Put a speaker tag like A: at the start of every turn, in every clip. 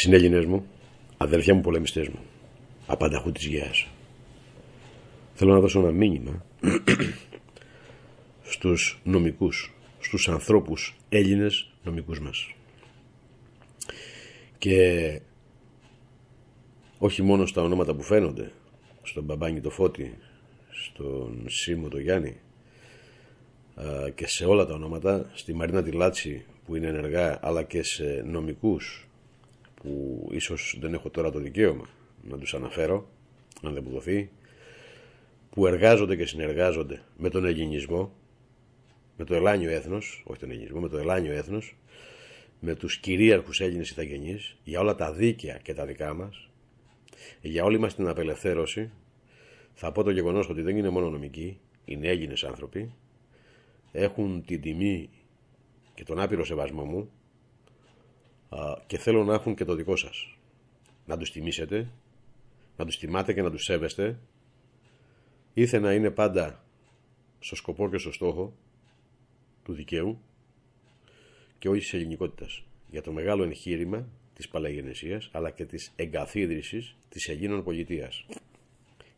A: Συνέλληνες μου, αδέρφια μου, πολεμιστές μου, απανταχού της γέας. Θέλω να δώσω ένα μήνυμα στους νομικούς, στους ανθρώπους Έλληνες νομικούς μας. Και όχι μόνο στα ονόματα που φαίνονται, στον Μπαμπάνι το Φώτη, στον Σίμω το Γιάννη και σε όλα τα ονόματα, στη Μαρίνα τη Λάτση που είναι ενεργά, αλλά και σε νομικούς που ίσως δεν έχω τώρα το δικαίωμα να τους αναφέρω, αν δεν μου δοθεί, που εργάζονται και συνεργάζονται με τον ελληνισμό, με το ελάνιο έθνος, όχι τον ελληνισμό, με το ελάνιο έθνος, με τους κυρίαρχους Έλληνες Ιθαγενείς, για όλα τα δίκαια και τα δικά μας, για όλη μας την απελευθέρωση, θα πω το γεγονός ότι δεν είναι μόνο νομικοί, είναι Έλληνες άνθρωποι, έχουν την τιμή και τον άπειρο σεβασμό μου και θέλω να έχουν και το δικό σας. Να τους τιμήσετε, να τους τιμάτε και να τους σέβεστε, ήθε να είναι πάντα στο σκοπό και στο στόχο του δικαίου και όχι της ελληνικότητας. Για το μεγάλο εγχείρημα της Παλαγενεσίας αλλά και της εγκαθίδρυσης της Ελλήνων πολιτείας.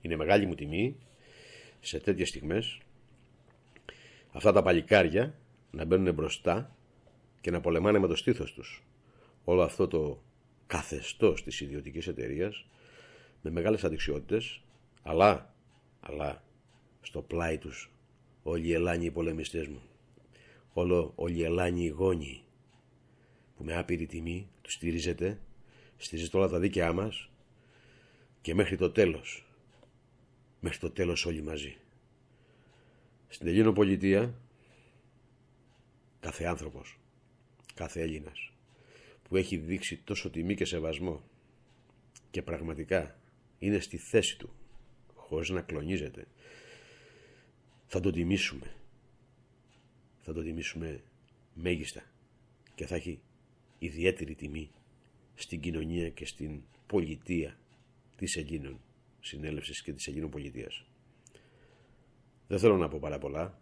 A: Είναι μεγάλη μου τιμή σε τέτοιες στιγμές αυτά τα παλικάρια να μπαίνουν μπροστά και να πολεμάνε με το στήθος τους όλο αυτό το καθεστώς της ιδιωτικής εταιρείας με μεγάλες αδειξιότητες αλλά, αλλά στο πλάι τους όλοι οι Ελλάνοι οι πολεμιστές μου όλο όλοι οι Ελλάνοι οι γόνοι που με άπειρη τιμή τους στηρίζετε στηρίζετε όλα τα δίκαιά μας και μέχρι το τέλος μέχρι το τέλος όλοι μαζί. Στην Ελλήνο πολιτεία κάθε άνθρωπος κάθε Έλληνας που έχει δείξει τόσο τιμή και σεβασμό. Και πραγματικά είναι στη θέση του χωρίς να κλονίζεται. Θα το τιμήσουμε. Θα το τιμήσουμε μέγιστα. Και θα έχει ιδιαίτερη τιμή στην κοινωνία και στην πολιτεία της Ελλήνων συνέλευσης και της Ελλήνων πολιτείας. Δεν θέλω να πω πάρα πολλά.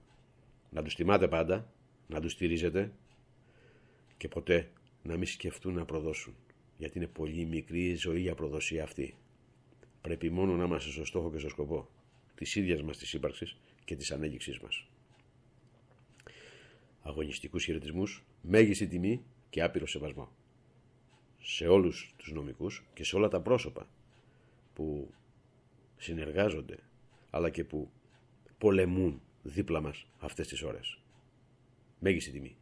A: Να τους τιμάτε πάντα, να τους στηρίζετε. Και ποτέ να μην σκεφτούν να προδώσουν. Γιατί είναι πολύ μικρή η ζωή για προδοσία αυτή. Πρέπει μόνο να είμαστε στο στόχο και στο σκοπό της ίδιας μας της ύπαρξης και της ανέγγιξής μας. Αγωνιστικούς χαιρετισμούς, μέγιστη τιμή και άπειρο σεβασμό. Σε όλους τους νομικούς και σε όλα τα πρόσωπα που συνεργάζονται αλλά και που πολεμούν δίπλα μας αυτές τις ώρες. Μέγιστη τιμή.